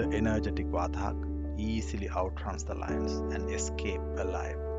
The energetic Vathak easily outruns the lions and escape alive.